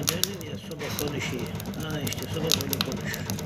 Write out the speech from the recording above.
Sen derdin ya sabah konuşuyor. Ha işte sabah böyle konuşur.